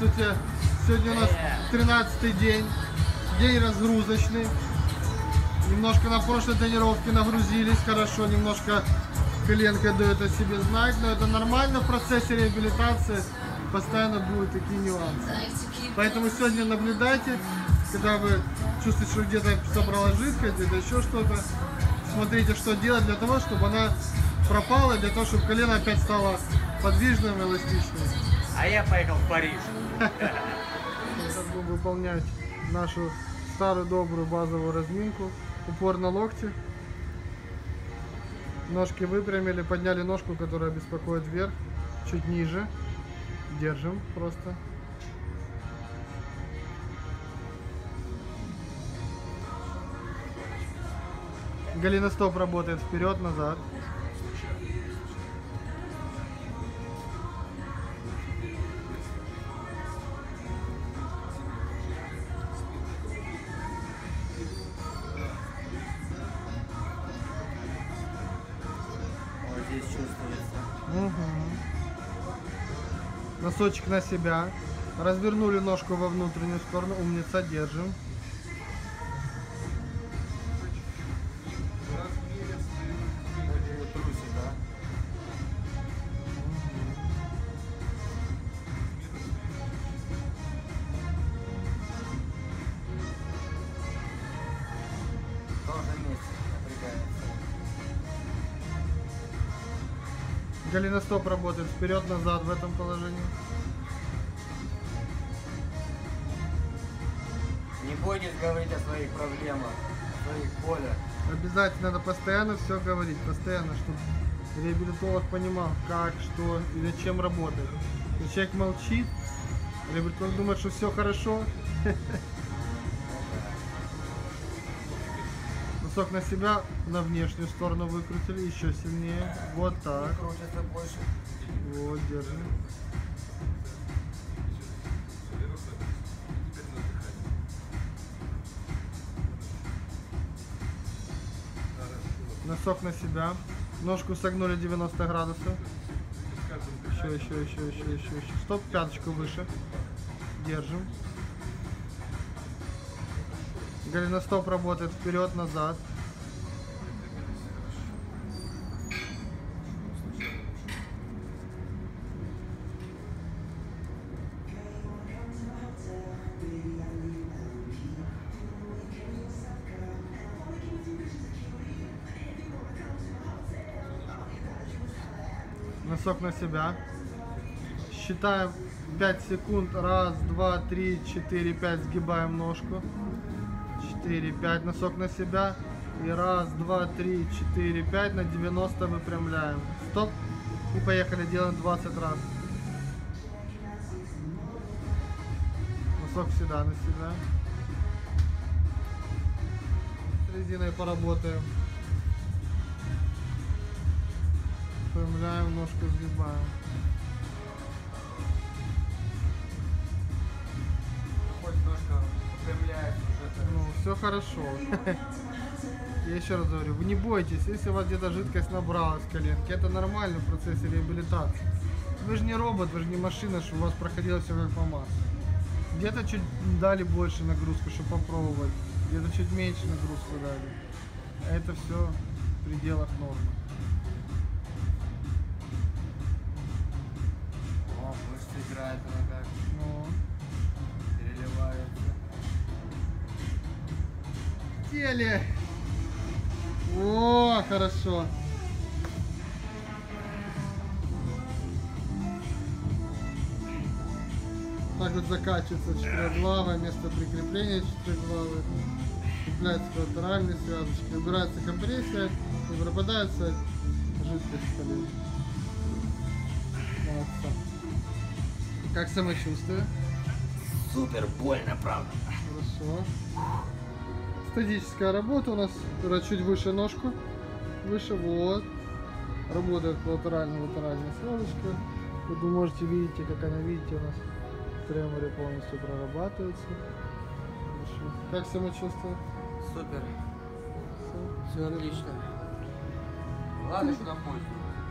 Здравствуйте. Сегодня у нас 13 день. День разгрузочный. Немножко на прошлой тренировке нагрузились хорошо, немножко коленка дает о себе знать, но это нормально в процессе реабилитации. Постоянно будут такие нюансы. Поэтому сегодня наблюдайте, когда вы чувствуете, что где-то собралась жидкость, где-то еще что-то. Смотрите, что делать для того, чтобы она пропала, для того, чтобы колено опять стало подвижным эластичным. А я поехал в Париж. Будем выполнять нашу старую добрую базовую разминку. Упор на локти. Ножки выпрямили, подняли ножку, которая беспокоит вверх, чуть ниже. Держим просто. Голеностоп работает вперед-назад. Носочек на себя. Развернули ножку во внутреннюю сторону. Умница, держим. Голеностоп работает вперед-назад в этом положении. Не бойтесь говорить о своих проблемах, о своих болях. Обязательно надо постоянно все говорить, постоянно, чтобы реабилитолог понимал, как, что и над чем работает. Если человек молчит, реабилитолог думает, что все хорошо. Носок на себя, на внешнюю сторону выкрутили, еще сильнее. Вот так. Вот, держим. Носок на себя. Ножку согнули 90 градусов. Еще, еще, еще, еще, еще, еще. Стоп, пяточку выше. Держим. Голеностоп работает вперед-назад. Носок на себя. Считаем 5 секунд. Раз, два, три, четыре, пять. Сгибаем ножку. 4, 5. Носок на себя. И раз, два, три, четыре, пять. На 90 выпрямляем. Стоп. И поехали. Делаем 20 раз. Носок всегда на себя. С резиной поработаем. Выпрямляем, ножку сгибаем. Хоть ножка выпрямляется. Ну, все хорошо. Я еще раз говорю, вы не бойтесь, если у вас где-то жидкость набралась в коленке, это нормально в процессе реабилитации. Вы же не робот, вы же не машина, чтобы у вас проходило все как по маслу. Где-то чуть дали больше нагрузку, чтобы попробовать, где-то чуть меньше нагрузку дали. Это все в пределах нормы. Теле. О, хорошо. Так вот закачивается четырехглавое место прикрепления четырехглавое. Цепляется латеральные связочки. Убирается компрессия и пропадается жидкость. Молодца. Как самочувствие? Супер больно, правда. Хорошо. Статическая работа у нас чуть выше ножку. Выше, вот. Работает латеральная латеральная связочка. Вот вы можете видите, как она, видите, у нас треморе полностью прорабатывается. Хорошо. Как самочувствие? Супер. Всё. Все отлично. Ладно, что позже.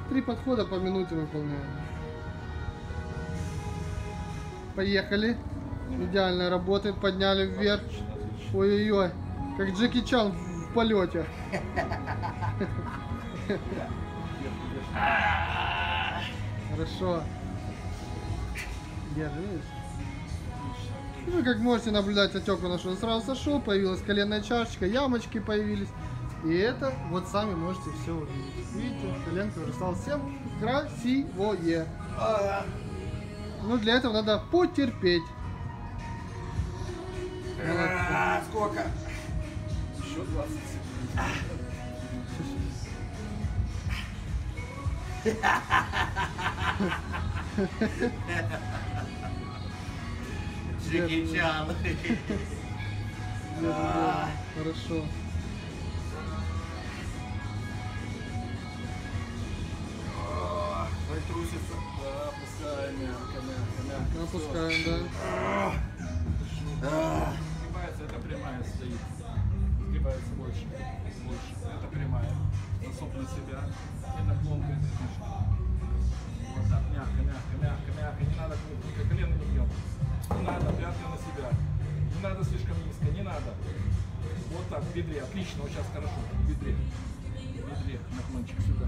Три подхода по минуте выполняем. Поехали. Идеально работает, подняли вверх. Ой-ой-ой, как Джеки Чан в полете. Хорошо. Держись. Ну, как можете наблюдать, отек у нас уже сразу сошел, появилась коленная чашечка, ямочки появились. И это вот сами можете все увидеть. Видите, коленка уже стала всем красивое. Ну, для этого надо потерпеть. А, сколько? Еще 20 секунд. Джеки Чан. Держи, Хорошо. Ой, трусится. Да, опускаем мягко, мягко, мягко. Опускаем, да. Сгибается, это прямая стоит. Сгибается больше. Больше. Это прямая. Носок на себя. И наклон к этой ножке. Вот так, мягко, мягко, мягко, мягко. Не надо крупненько, колено не бьем. Не надо, пятки на себя. Не надо слишком низко, не надо. Вот так, в бедре. Отлично, вот сейчас хорошо. В бедре. В бедре, наклончик сюда.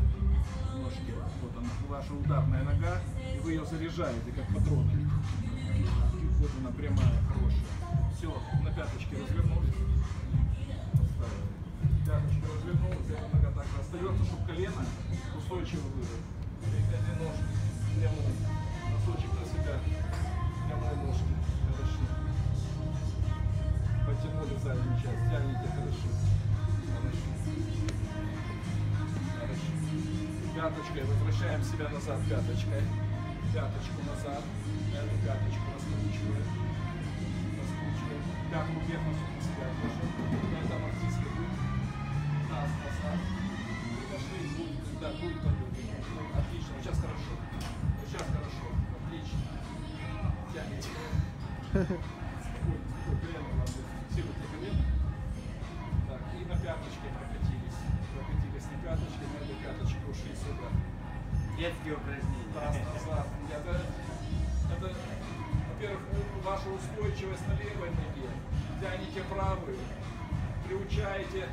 Ножки. Вот она, ваша ударная нога. И вы ее заряжаете, как патроны. Вот она прямая, хорошая. Все, на пяточке колено устойчиво было. Перекати ножки прямой. Носочек на себя. Прямой ножки. Хорошо. Потянули заднюю часть. Тянете хорошо. Хорошо. Хорошо. Пяточкой возвращаем себя назад пяточкой. Пяточку назад. Эту пяточку раскручиваем. Раскручиваем. Пятку вверх на себя держим. Это мартийский будет. Таз назад. Будет пойдет. Отлично. Сейчас хорошо. Сейчас хорошо. Отлично. Тянете. Фиксируйте колено. Так, и на пяточке прокатились. Прокатились на пяточке, на этой пяточке ушли. Детские упражнения. Раз назад. Это, это, во-первых, ваша устойчивость на левой ноге. Тянете правую, приучаете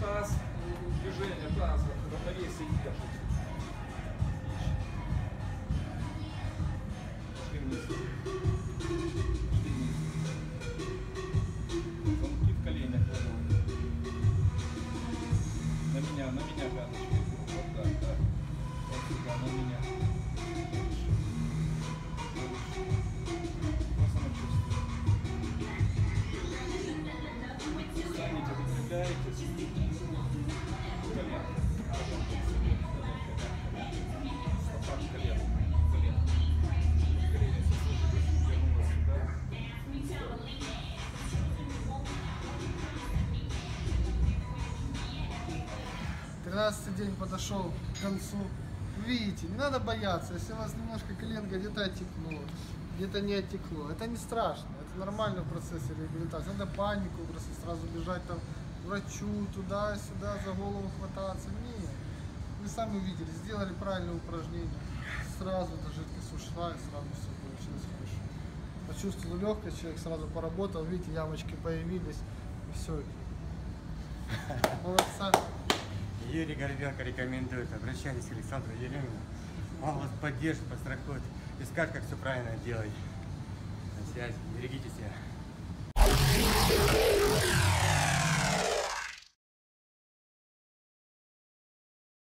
таз, движение таза, равновесие. Отлично. Пошли вниз. Тринадцатый день подошел к концу. Видите, не надо бояться, если у вас немножко коленка где-то оттекло, где-то не оттекло. Это не страшно, это нормально в процессе реабилитации. Надо панику просто сразу бежать там врачу, туда-сюда, за голову хвататься. Нет, вы сами увидели, сделали правильное упражнение. Сразу эта жидкость ушла и сразу все получилось хорошо. Почувствовал легкость, человек сразу поработал, видите, ямочки появились, и все. Молодца. Юрий Горбенко рекомендует. Обращайтесь к Александру Еремину. Он вас поддержит, подстрахует и скажет, как все правильно делать. На связи. Берегите себя.